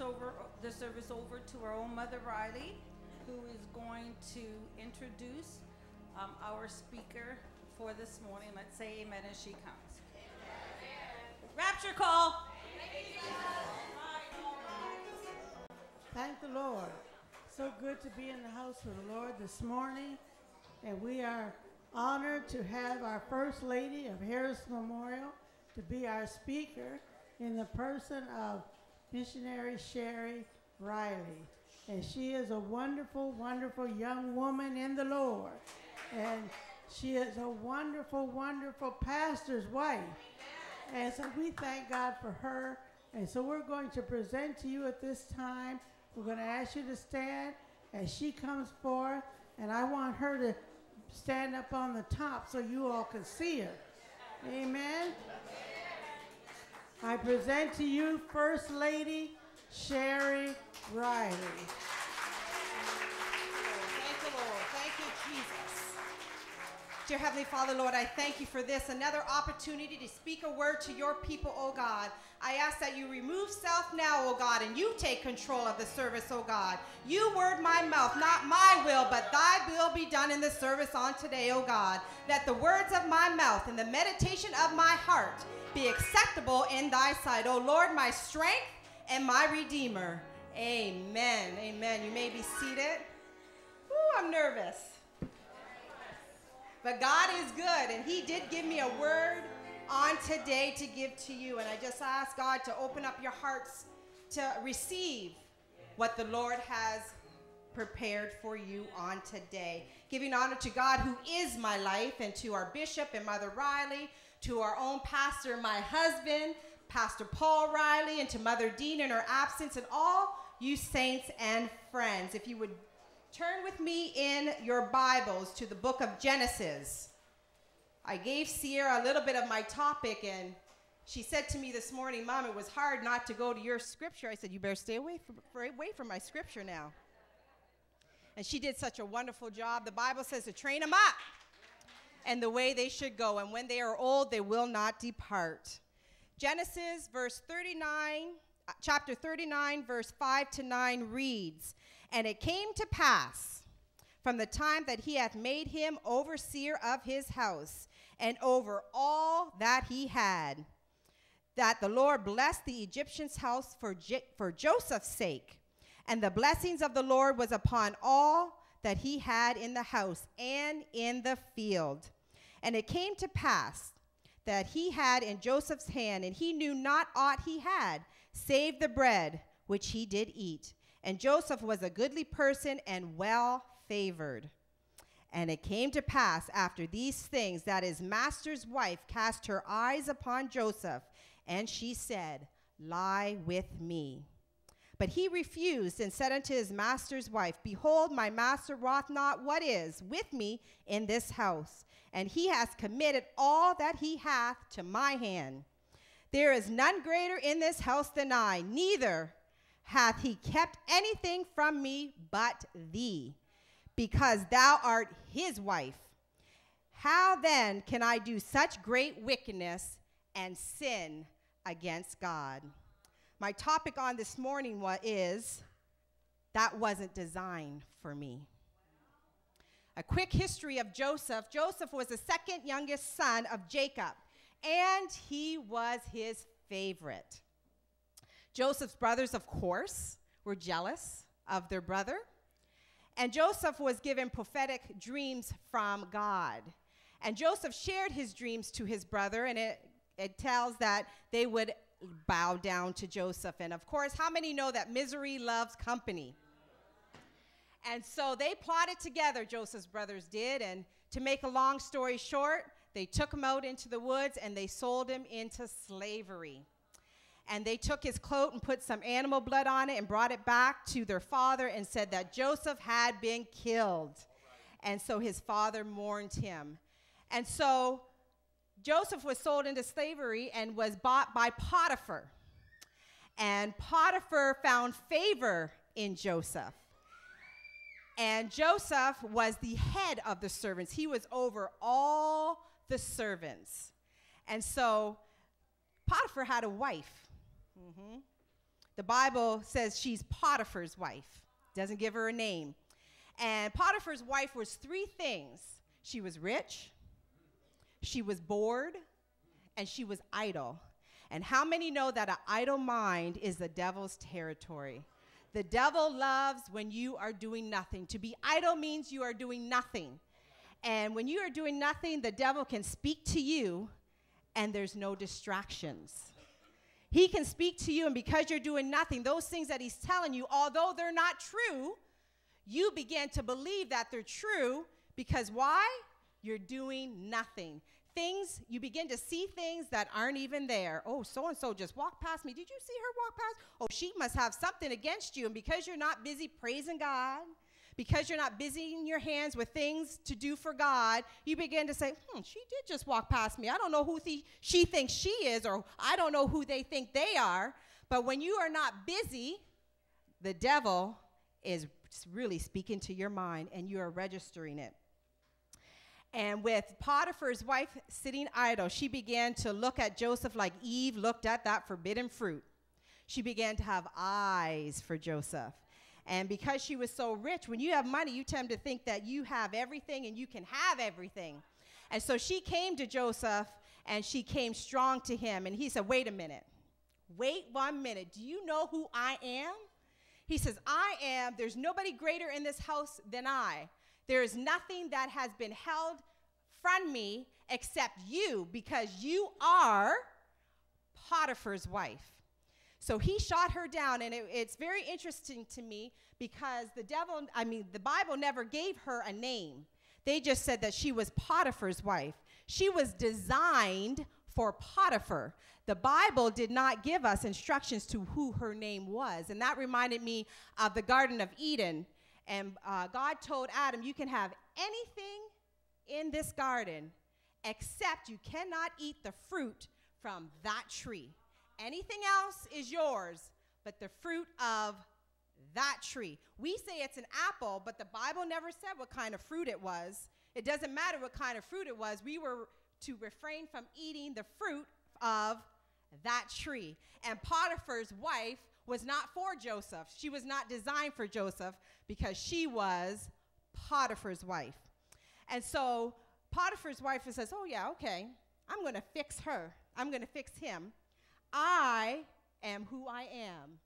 over, the service over to our own Mother Riley, who is going to introduce um, our speaker for this morning. Let's say amen as she comes. Amen. Rapture call. Thank the Lord. So good to be in the house of the Lord this morning. And we are honored to have our First Lady of Harrison Memorial to be our speaker in the person of missionary Sherry Riley. And she is a wonderful, wonderful young woman in the Lord. And she is a wonderful, wonderful pastor's wife. And so we thank God for her. And so we're going to present to you at this time. We're going to ask you to stand as she comes forth. And I want her to stand up on the top so you all can see her. Amen. I present to you First Lady Sherry Riley. Thank you, Lord. Thank you, Jesus. Dear Heavenly Father, Lord, I thank you for this, another opportunity to speak a word to your people, oh God. I ask that you remove self now, oh God, and you take control of the service, oh God. You word my mouth, not my will, but thy will be done in the service on today, oh God. That the words of my mouth and the meditation of my heart be acceptable in thy sight. O Lord, my strength and my redeemer. Amen. Amen. You may be seated. Ooh, I'm nervous. But God is good, and He did give me a word on today to give to you. And I just ask God to open up your hearts to receive what the Lord has prepared for you on today. Giving honor to God, who is my life, and to our bishop and Mother Riley, to our own pastor, my husband, Pastor Paul Riley, and to Mother Dean in her absence, and all you saints and friends. If you would turn with me in your Bibles to the book of Genesis. I gave Sierra a little bit of my topic, and she said to me this morning, Mom, it was hard not to go to your scripture. I said, You better stay away from, away from my scripture now. And she did such a wonderful job. The Bible says to train them up and the way they should go. And when they are old, they will not depart. Genesis, verse 39, uh, chapter 39, verse 5 to 9 reads And it came to pass from the time that he hath made him overseer of his house and over all that he had, that the Lord blessed the Egyptian's house for, for Joseph's sake. And the blessings of the Lord was upon all that he had in the house and in the field. And it came to pass that he had in Joseph's hand, and he knew not aught he had, save the bread which he did eat. And Joseph was a goodly person and well favored. And it came to pass after these things that his master's wife cast her eyes upon Joseph, and she said, Lie with me. But he refused and said unto his master's wife, Behold, my master wrought not what is with me in this house, and he has committed all that he hath to my hand. There is none greater in this house than I, neither hath he kept anything from me but thee, because thou art his wife. How then can I do such great wickedness and sin against God? My topic on this morning is that wasn't designed for me. A quick history of Joseph. Joseph was the second youngest son of Jacob, and he was his favorite. Joseph's brothers, of course, were jealous of their brother. And Joseph was given prophetic dreams from God. And Joseph shared his dreams to his brother, and it, it tells that they would bow down to Joseph. And of course, how many know that misery loves company? And so they plotted together, Joseph's brothers did. And to make a long story short, they took him out into the woods and they sold him into slavery. And they took his coat and put some animal blood on it and brought it back to their father and said that Joseph had been killed. And so his father mourned him. And so Joseph was sold into slavery and was bought by Potiphar. And Potiphar found favor in Joseph. And Joseph was the head of the servants, he was over all the servants. And so Potiphar had a wife. Mm-hmm. The Bible says she's Potiphar's wife, doesn't give her a name. And Potiphar's wife was three things she was rich, she was bored, and she was idle. And how many know that an idle mind is the devil's territory? The devil loves when you are doing nothing. To be idle means you are doing nothing. And when you are doing nothing, the devil can speak to you and there's no distractions. He can speak to you, and because you're doing nothing, those things that he's telling you, although they're not true, you begin to believe that they're true because why? You're doing nothing. Things, you begin to see things that aren't even there. Oh, so and so just walked past me. Did you see her walk past? Oh, she must have something against you. And because you're not busy praising God, because you're not busying your hands with things to do for God, you begin to say, hmm, she did just walk past me. I don't know who th- she thinks she is, or I don't know who they think they are. But when you are not busy, the devil is really speaking to your mind and you are registering it. And with Potiphar's wife sitting idle, she began to look at Joseph like Eve looked at that forbidden fruit. She began to have eyes for Joseph. And because she was so rich, when you have money, you tend to think that you have everything and you can have everything. And so she came to Joseph and she came strong to him. And he said, Wait a minute. Wait one minute. Do you know who I am? He says, I am, there's nobody greater in this house than I. There is nothing that has been held from me except you because you are Potiphar's wife. So he shot her down, and it, it's very interesting to me because the devil, I mean, the Bible never gave her a name. They just said that she was Potiphar's wife. She was designed for Potiphar. The Bible did not give us instructions to who her name was. And that reminded me of the Garden of Eden. And uh, God told Adam, You can have anything in this garden except you cannot eat the fruit from that tree. Anything else is yours, but the fruit of that tree. We say it's an apple, but the Bible never said what kind of fruit it was. It doesn't matter what kind of fruit it was. We were to refrain from eating the fruit of that tree. And Potiphar's wife was not for Joseph. She was not designed for Joseph because she was Potiphar's wife. And so Potiphar's wife says, Oh, yeah, okay. I'm going to fix her. I'm going to fix him. I am who I am.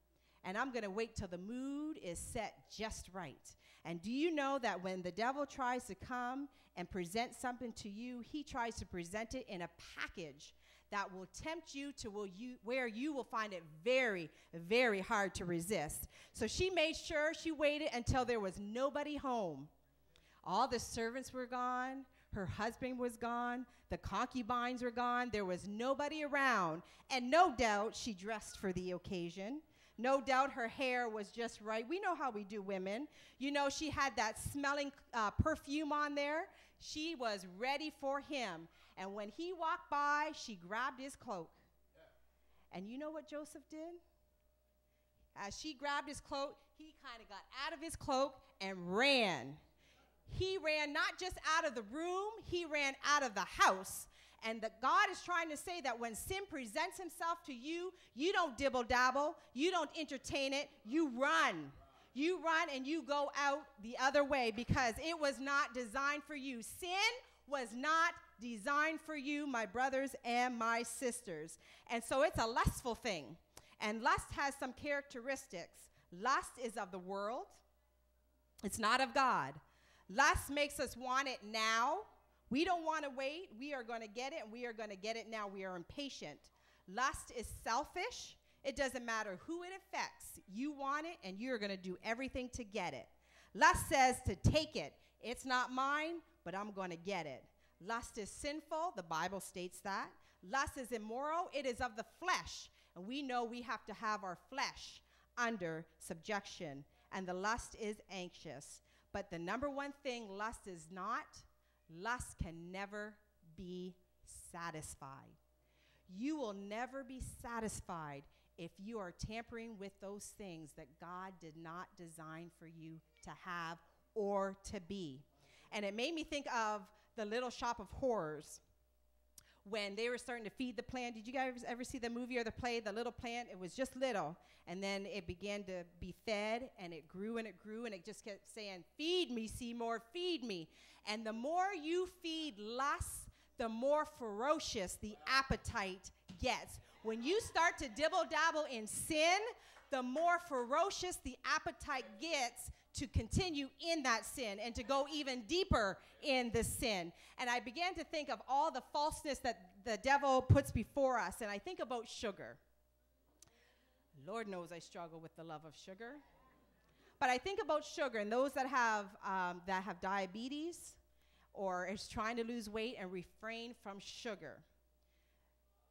And I'm going to wait till the mood is set just right. And do you know that when the devil tries to come and present something to you, he tries to present it in a package that will tempt you to will you, where you will find it very, very hard to resist. So she made sure she waited until there was nobody home. All the servants were gone, her husband was gone, the concubines were gone, there was nobody around, and no doubt she dressed for the occasion. No doubt her hair was just right. We know how we do women. You know, she had that smelling uh, perfume on there. She was ready for him. And when he walked by, she grabbed his cloak. Yeah. And you know what Joseph did? As she grabbed his cloak, he kind of got out of his cloak and ran. He ran not just out of the room, he ran out of the house. And that God is trying to say that when sin presents himself to you, you don't dibble dabble, you don't entertain it, you run. You run and you go out the other way because it was not designed for you. Sin was not designed for you, my brothers and my sisters. And so it's a lustful thing. And lust has some characteristics. Lust is of the world, it's not of God. Lust makes us want it now. We don't want to wait. We are going to get it, and we are going to get it now. We are impatient. Lust is selfish. It doesn't matter who it affects. You want it, and you're going to do everything to get it. Lust says to take it. It's not mine, but I'm going to get it. Lust is sinful. The Bible states that. Lust is immoral. It is of the flesh. And we know we have to have our flesh under subjection. And the lust is anxious. But the number one thing lust is not, lust can never be satisfied. You will never be satisfied if you are tampering with those things that God did not design for you to have or to be. And it made me think of the little shop of horrors. When they were starting to feed the plant. Did you guys ever see the movie or the play, The Little Plant? It was just little, and then it began to be fed, and it grew and it grew, and it just kept saying, Feed me, Seymour, feed me. And the more you feed lust, the more ferocious the appetite gets. When you start to dibble dabble in sin, the more ferocious the appetite gets to continue in that sin and to go even deeper in the sin. And I began to think of all the falseness that the devil puts before us. And I think about sugar. Lord knows I struggle with the love of sugar. But I think about sugar and those that have, um, that have diabetes or is trying to lose weight and refrain from sugar.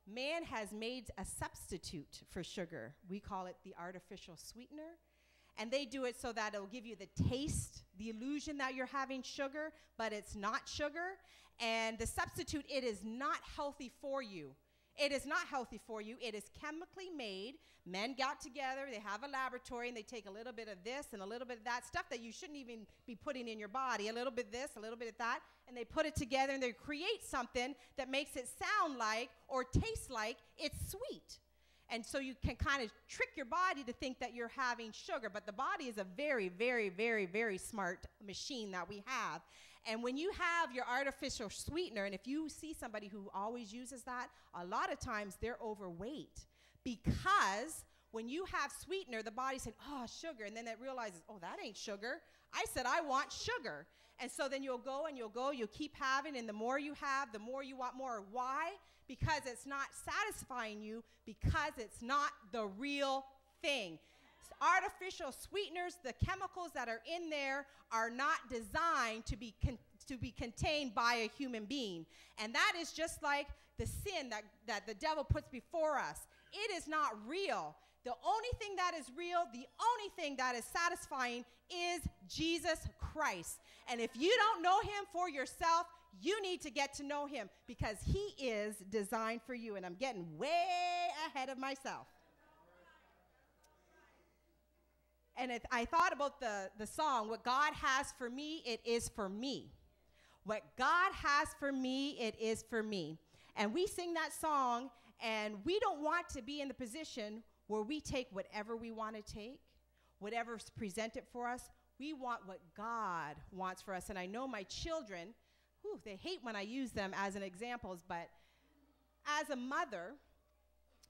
Man has made a substitute for sugar. We call it the artificial sweetener and they do it so that it'll give you the taste, the illusion that you're having sugar, but it's not sugar. And the substitute, it is not healthy for you. It is not healthy for you. It is chemically made. Men got together, they have a laboratory, and they take a little bit of this and a little bit of that stuff that you shouldn't even be putting in your body. A little bit of this, a little bit of that, and they put it together and they create something that makes it sound like or taste like it's sweet. And so you can kind of trick your body to think that you're having sugar, but the body is a very, very, very, very smart machine that we have. And when you have your artificial sweetener, and if you see somebody who always uses that, a lot of times they're overweight because when you have sweetener, the body said, oh, sugar. And then it realizes, oh, that ain't sugar. I said, I want sugar. And so then you'll go and you'll go, you'll keep having, and the more you have, the more you want more. Why? because it's not satisfying you, because it's not the real thing. Artificial sweeteners, the chemicals that are in there, are not designed to be, to be contained by a human being. And that is just like the sin that, that the devil puts before us. It is not real. The only thing that is real, the only thing that is satisfying is Jesus Christ. And if you don't know him for yourself, you need to get to know him because he is designed for you. And I'm getting way ahead of myself. And I thought about the, the song, What God Has for Me, It Is for Me. What God has for me, it is for me. And we sing that song, and we don't want to be in the position where we take whatever we want to take, whatever's presented for us. We want what God wants for us. And I know my children whew, they hate when I use them as an examples, but as a mother,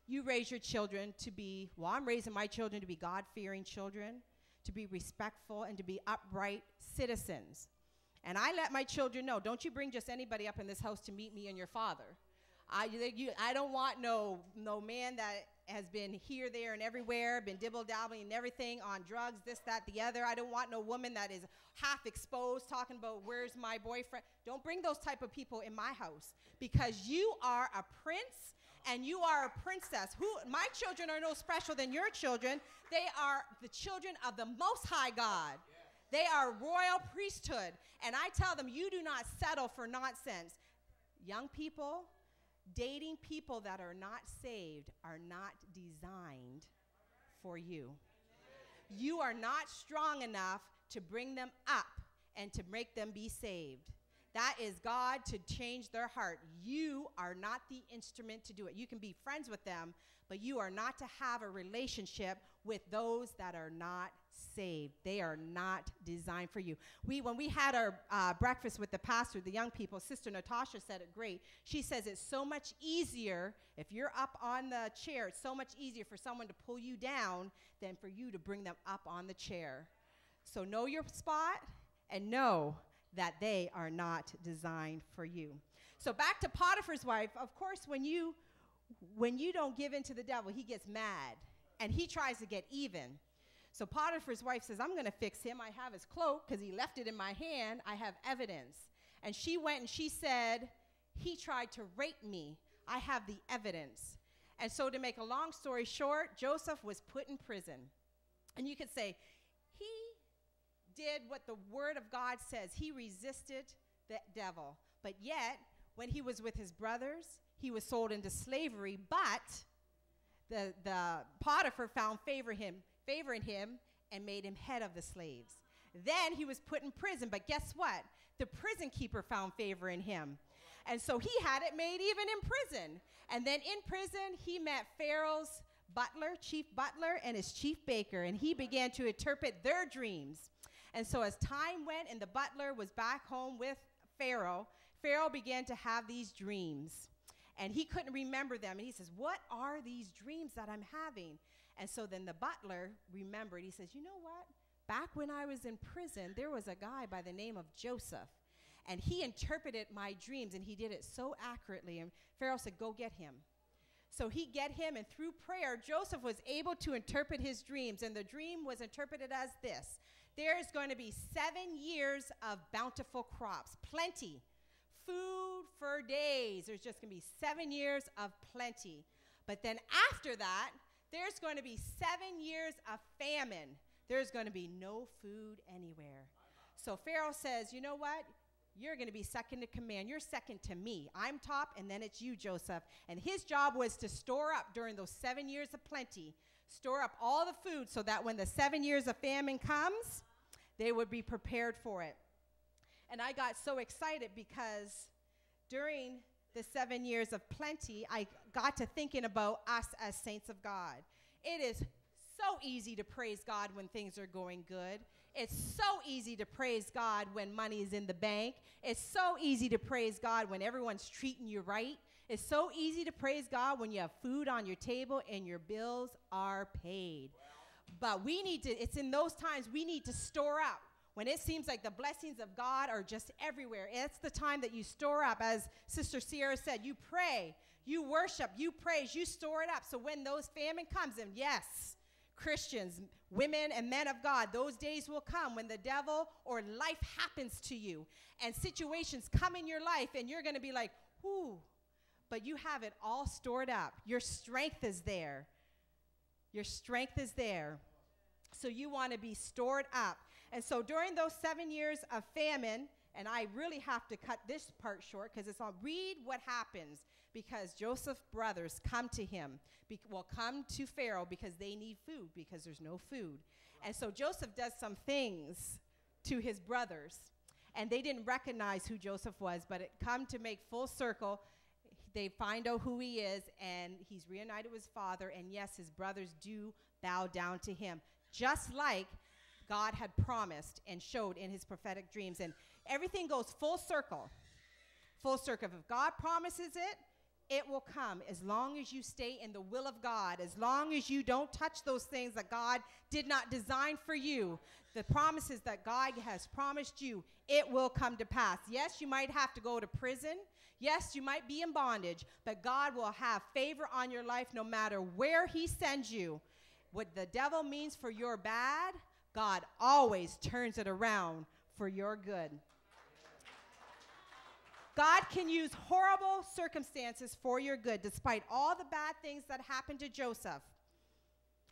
you raise your children to be, well, I'm raising my children to be God fearing children, to be respectful, and to be upright citizens. And I let my children know don't you bring just anybody up in this house to meet me and your father. I, you, I don't want no, no man that has been here, there, and everywhere, been dibble dabbling and everything on drugs, this, that, the other. I don't want no woman that is half exposed talking about where's my boyfriend. Don't bring those type of people in my house because you are a prince and you are a princess. Who my children are no special than your children. They are the children of the most high God. They are royal priesthood. And I tell them, you do not settle for nonsense. Young people, dating people that are not saved are not designed for you. You are not strong enough to bring them up and to make them be saved. That is God to change their heart. You are not the instrument to do it. You can be friends with them, but you are not to have a relationship with those that are not saved. They are not designed for you. We, when we had our uh, breakfast with the pastor, the young people, Sister Natasha said it great. She says it's so much easier if you're up on the chair. It's so much easier for someone to pull you down than for you to bring them up on the chair. So know your spot and know that they are not designed for you. So back to Potiphar's wife. Of course, when you when you don't give in to the devil, he gets mad and he tries to get even. So Potiphar's wife says, I'm going to fix him. I have his cloak because he left it in my hand. I have evidence. And she went and she said, He tried to rape me. I have the evidence. And so, to make a long story short, Joseph was put in prison. And you could say, He did what the word of God says. He resisted the devil. But yet, when he was with his brothers, he was sold into slavery, but the, the Potiphar found favor him, favor in him and made him head of the slaves. Then he was put in prison, but guess what? The prison keeper found favor in him. And so he had it made even in prison. And then in prison, he met Pharaoh's butler, chief butler, and his chief baker, and he began to interpret their dreams. And so as time went and the butler was back home with Pharaoh, Pharaoh began to have these dreams. And he couldn't remember them. And he says, What are these dreams that I'm having? And so then the butler remembered. He says, You know what? Back when I was in prison, there was a guy by the name of Joseph. And he interpreted my dreams, and he did it so accurately. And Pharaoh said, Go get him. So he get him, and through prayer, Joseph was able to interpret his dreams. And the dream was interpreted as this There's going to be seven years of bountiful crops, plenty, food for days. There's just going to be seven years of plenty. But then after that, there's going to be seven years of famine. There's going to be no food anywhere. So Pharaoh says, You know what? You're going to be second to command. You're second to me. I'm top, and then it's you, Joseph. And his job was to store up during those seven years of plenty, store up all the food so that when the seven years of famine comes, they would be prepared for it. And I got so excited because during the seven years of plenty, I got to thinking about us as saints of God. It is so easy to praise God when things are going good. It's so easy to praise God when money is in the bank. It's so easy to praise God when everyone's treating you right. It's so easy to praise God when you have food on your table and your bills are paid. But we need to, it's in those times we need to store up. When it seems like the blessings of God are just everywhere, it's the time that you store up. As Sister Sierra said, you pray, you worship, you praise, you store it up. So when those famine comes, and yes, Christians, women and men of God, those days will come when the devil or life happens to you and situations come in your life and you're going to be like, whoo, but you have it all stored up. Your strength is there. Your strength is there. So you want to be stored up. And so during those seven years of famine, and I really have to cut this part short because it's on read what happens because Joseph's brothers come to him, be, well, come to Pharaoh because they need food because there's no food. And so Joseph does some things to his brothers, and they didn't recognize who Joseph was, but it come to make full circle. They find out who he is, and he's reunited with his father, and yes, his brothers do bow down to him, just like God had promised and showed in his prophetic dreams. And everything goes full circle. Full circle. If God promises it, it will come as long as you stay in the will of God, as long as you don't touch those things that God did not design for you. The promises that God has promised you, it will come to pass. Yes, you might have to go to prison. Yes, you might be in bondage, but God will have favor on your life no matter where He sends you. What the devil means for your bad, God always turns it around for your good. God can use horrible circumstances for your good, despite all the bad things that happened to Joseph,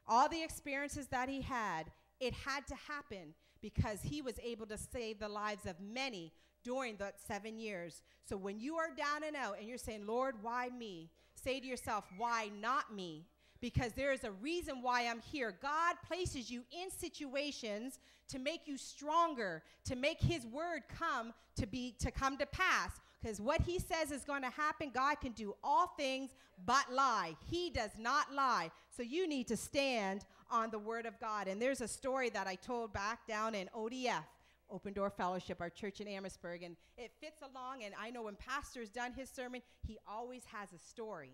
all the experiences that he had. It had to happen because he was able to save the lives of many during that seven years. So when you are down and out and you're saying, Lord, why me? Say to yourself, why not me? Because there is a reason why I'm here. God places you in situations to make you stronger, to make his word come to be to come to pass. Because what he says is going to happen, God can do all things but lie. He does not lie. So you need to stand on the word of God. And there's a story that I told back down in ODF. Open Door Fellowship, our church in Amherstburg, and it fits along. And I know when Pastor's done his sermon, he always has a story.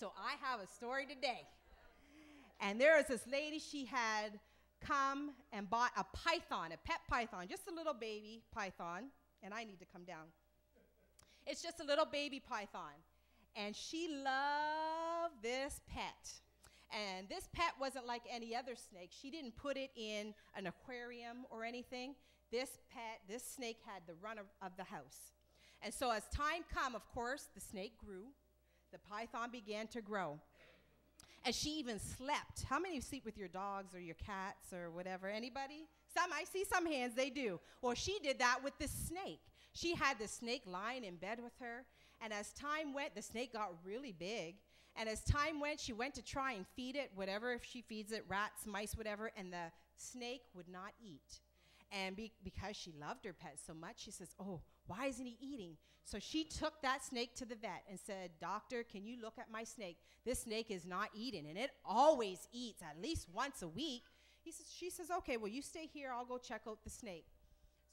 So I have a story today. And there was this lady, she had come and bought a python, a pet python, just a little baby python. And I need to come down. It's just a little baby python. And she loved this pet. And this pet wasn't like any other snake. She didn't put it in an aquarium or anything. This pet, this snake had the run of, of the house. And so as time come, of course, the snake grew. The python began to grow. And she even slept. How many sleep with your dogs or your cats or whatever? Anybody? Some, I see some hands, they do. Well, she did that with the snake. She had the snake lying in bed with her. And as time went, the snake got really big. And as time went, she went to try and feed it, whatever, if she feeds it, rats, mice, whatever, and the snake would not eat. And be, because she loved her pet so much, she says, Oh, Why isn't he eating? So she took that snake to the vet and said, Doctor, can you look at my snake? This snake is not eating, and it always eats at least once a week. He says, she says, Okay, well, you stay here. I'll go check out the snake.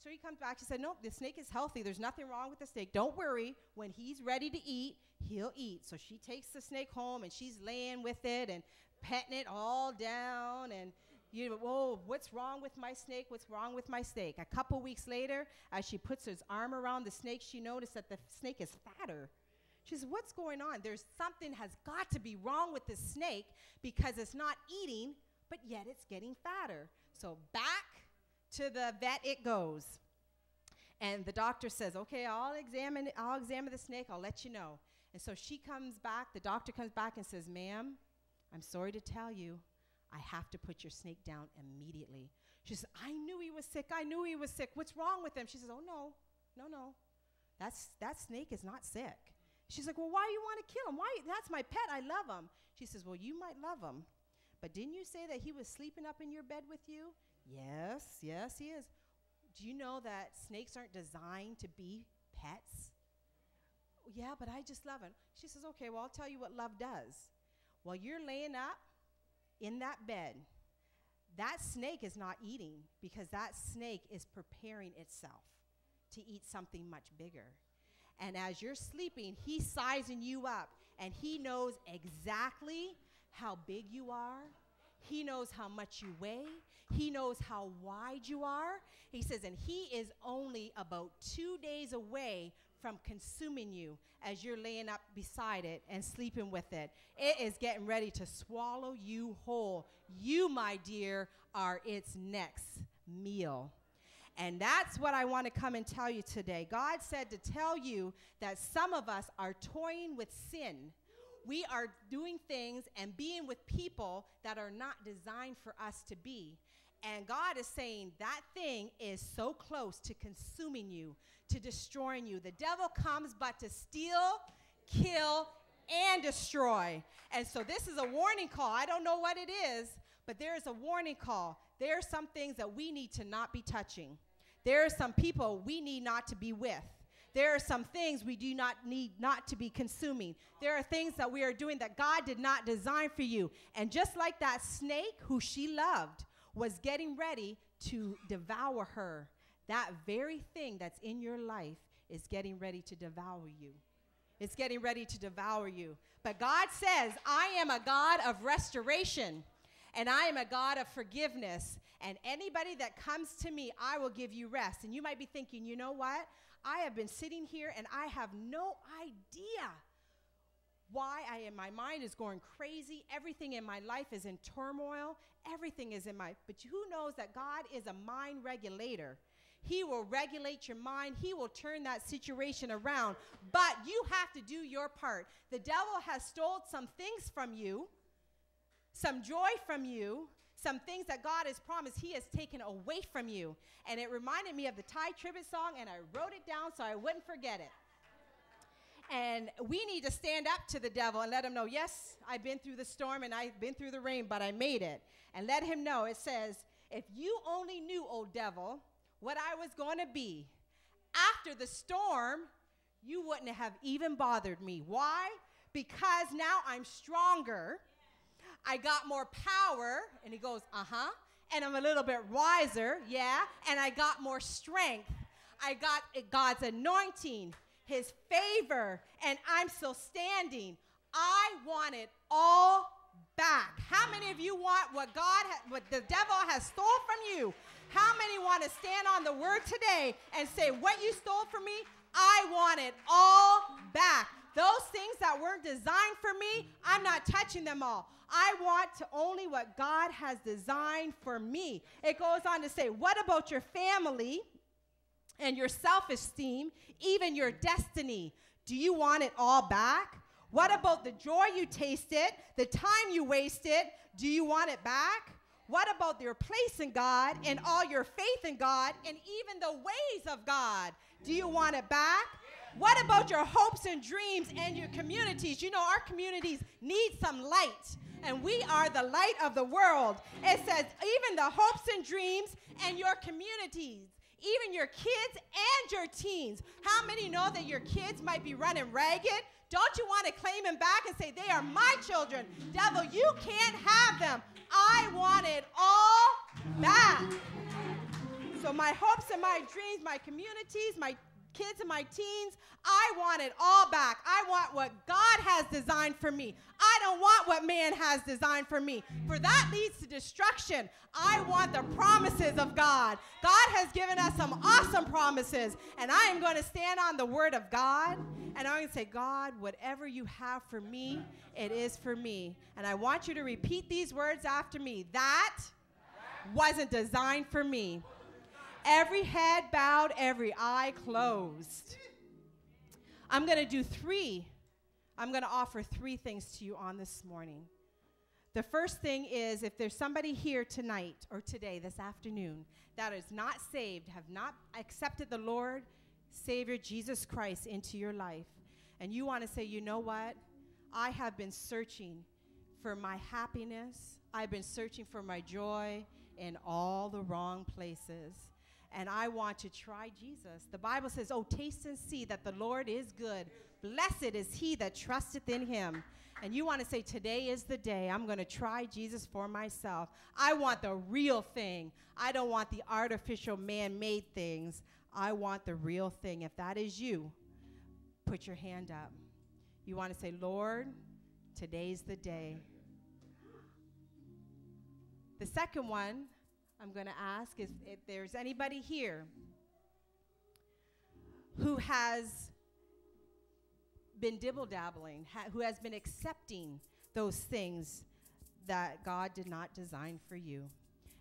So he comes back. She said, No, the snake is healthy. There's nothing wrong with the snake. Don't worry. When he's ready to eat, he'll eat. So she takes the snake home and she's laying with it and petting it all down and you know, whoa, what's wrong with my snake? What's wrong with my snake? A couple weeks later, as she puts her arm around the snake, she noticed that the snake is fatter. She says, What's going on? There's something has got to be wrong with this snake because it's not eating, but yet it's getting fatter. So back to the vet it goes. And the doctor says, Okay, I'll examine I'll examine the snake, I'll let you know. And so she comes back, the doctor comes back and says, Ma'am, I'm sorry to tell you, I have to put your snake down immediately. She says, I knew he was sick. I knew he was sick. What's wrong with him? She says, Oh, no, no, no. That's, that snake is not sick. She's like, Well, why do you want to kill him? Why? That's my pet. I love him. She says, Well, you might love him. But didn't you say that he was sleeping up in your bed with you? Yes, yes, he is. Do you know that snakes aren't designed to be pets? Yeah, but I just love him. She says, Okay, well, I'll tell you what love does. While you're laying up, in that bed, that snake is not eating because that snake is preparing itself to eat something much bigger. And as you're sleeping, he's sizing you up and he knows exactly how big you are. He knows how much you weigh. He knows how wide you are. He says, and he is only about two days away from consuming you as you're laying up beside it and sleeping with it. It is getting ready to swallow you whole. You, my dear, are its next meal. And that's what I want to come and tell you today. God said to tell you that some of us are toying with sin. We are doing things and being with people that are not designed for us to be. And God is saying that thing is so close to consuming you, to destroying you. The devil comes but to steal, kill, and destroy. And so this is a warning call. I don't know what it is, but there is a warning call. There are some things that we need to not be touching. There are some people we need not to be with. There are some things we do not need not to be consuming. There are things that we are doing that God did not design for you. And just like that snake who she loved, was getting ready to devour her, that very thing that's in your life is getting ready to devour you. It's getting ready to devour you. But God says, I am a God of restoration and I am a God of forgiveness. And anybody that comes to me, I will give you rest. And you might be thinking, you know what? I have been sitting here and I have no idea why I am my mind is going crazy. Everything in my life is in turmoil. Everything is in my but who knows that God is a mind regulator. He will regulate your mind. He will turn that situation around. But you have to do your part. The devil has stole some things from you, some joy from you, some things that God has promised He has taken away from you. And it reminded me of the Tye Tribbett song, and I wrote it down so I wouldn't forget it. And we need to stand up to the devil and let him know, yes, I've been through the storm and I've been through the rain, but I made it. And let him know, it says, if you only knew, old devil, what I was going to be after the storm, you wouldn't have even bothered me. Why? Because now I'm stronger. I got more power. And he goes, uh huh. And I'm a little bit wiser. Yeah. And I got more strength. I got God's anointing his favor, and I'm still standing. I want it all back. How many of you want what God, ha- what the devil has stole from you? How many want to stand on the word today and say, What you stole from me, I want it all back? Those things that weren't designed for me, I'm not touching them all. I want to only what God has designed for me. It goes on to say, What about your family? and your self esteem, even your destiny. Do you want it all back? What about the joy you tasted, the time you wasted? Do you want it back? What about your place in God and all your faith in God and even the ways of God? Do you want it back? What about your hopes and dreams and your communities? You know, our communities need some light, and we are the light of the world. It says, even the hopes and dreams and your communities even your kids and your teens. How many know that your kids might be running ragged? Don't you want to claim them back and say, They are my children? Devil, you can't have them. I want it all back. So, my hopes and my dreams, my communities, my kids and my teens, I want it all back. I want what God has designed for me. I don't want what man has designed for me, for that leads to destruction. I want the promises of God. God has given us some awesome promises, and I am going to stand on the word of God, and I'm going to say, God, whatever you have for me, it is for me. And I want you to repeat these words after me. That wasn't designed for me every head bowed, every eye closed. I'm going to do three. I'm going to offer three things to you on this morning. The first thing is if there's somebody here tonight or today, this afternoon, that is not saved, have not accepted the Lord, Savior Jesus Christ into your life, and you want to say, you know what? I have been searching for my happiness, I've been searching for my joy in all the wrong places and I want to try Jesus. The Bible says, Oh, taste and see that the Lord is good. Blessed is he that trusteth in him. And you want to say, Today is the day. I'm going to try Jesus for myself. I want the real thing. I don't want the artificial man made things. I want the real thing. If that is you, put your hand up. You want to say, Lord, today's the day. The second one, I'm going to ask if there's anybody here who has been dibble dabbling, ha- who has been accepting those things that God did not design for you.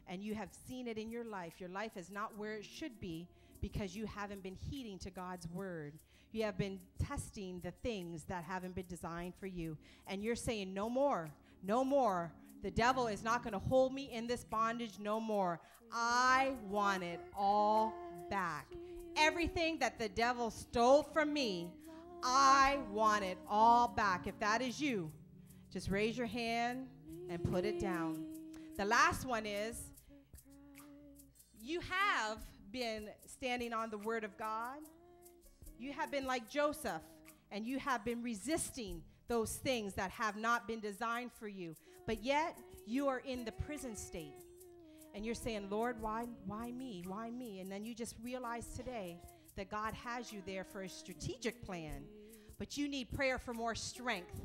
And you have seen it in your life. Your life is not where it should be because you haven't been heeding to God's word. You have been testing the things that haven't been designed for you. And you're saying, no more, no more. The devil is not going to hold me in this bondage no more. I want it all back. Everything that the devil stole from me, I want it all back. If that is you, just raise your hand and put it down. The last one is you have been standing on the word of God. You have been like Joseph, and you have been resisting those things that have not been designed for you. But yet, you are in the prison state. And you're saying, Lord, why, why me? Why me? And then you just realize today that God has you there for a strategic plan. But you need prayer for more strength.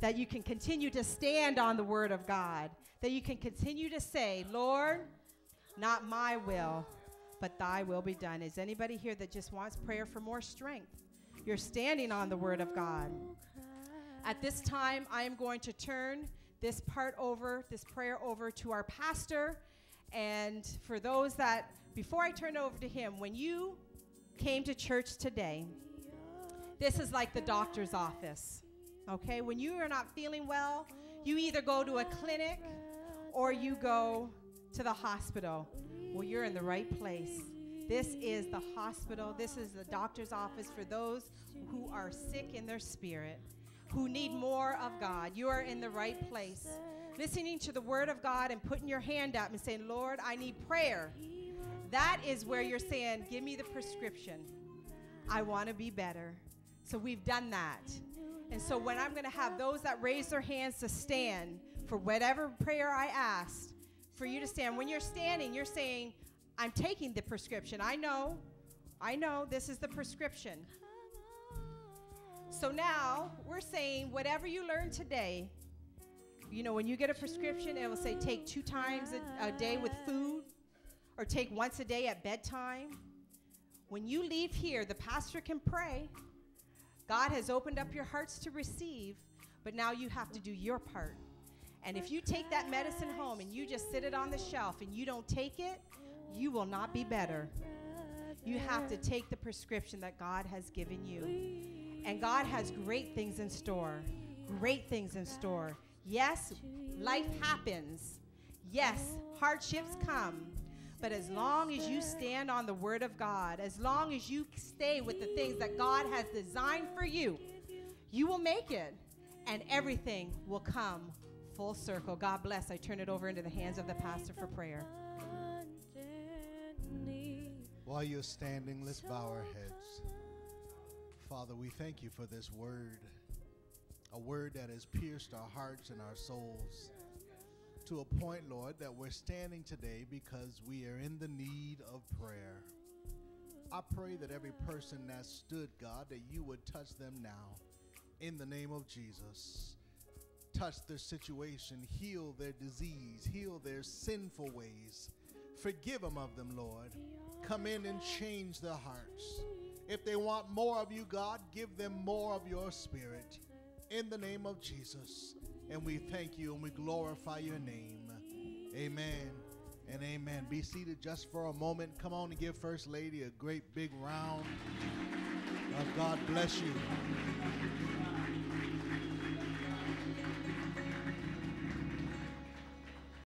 That you can continue to stand on the word of God. That you can continue to say, Lord, not my will, but thy will be done. Is anybody here that just wants prayer for more strength? You're standing on the word of God. At this time, I am going to turn this part over, this prayer over to our pastor. And for those that, before I turn over to him, when you came to church today, this is like the doctor's office. Okay? When you are not feeling well, you either go to a clinic or you go to the hospital. Well, you're in the right place. This is the hospital. This is the doctor's office for those who are sick in their spirit who need more of God. You are in the right place. Listening to the word of God and putting your hand up and saying, Lord, I need prayer. That is where you're saying, Give me the prescription. I want to be better. So we've done that. And so when I'm going to have those that raise their hands to stand for whatever prayer I asked, for you to stand, when you're standing, you're saying, I'm taking the prescription. I know, I know this is the prescription. So now we're saying whatever you learn today, you know, when you get a prescription, it will say take two times a, a day with food or take once a day at bedtime. When you leave here, the pastor can pray. God has opened up your hearts to receive, but now you have to do your part. And if you take that medicine home and you just sit it on the shelf and you don't take it, you will not be better. You have to take the prescription that God has given you. And God has great things in store. Great things in store. Yes, life happens. Yes, hardships come. But as long as you stand on the word of God, as long as you stay with the things that God has designed for you, you will make it. And everything will come full circle. God bless. I turn it over into the hands of the pastor for prayer. While you're standing, let's bow our heads. Father, we thank you for this word, a word that has pierced our hearts and our souls to a point, Lord, that we're standing today because we are in the need of prayer. I pray that every person that stood, God, that you would touch them now in the name of Jesus. Touch their situation, heal their disease, heal their sinful ways. Forgive them of them, Lord. Come in and change their hearts. If they want more of you, God, give them more of your spirit in the name of Jesus. And we thank you and we glorify your name. Amen and amen. Be seated just for a moment. Come on and give First Lady a great big round of God bless you.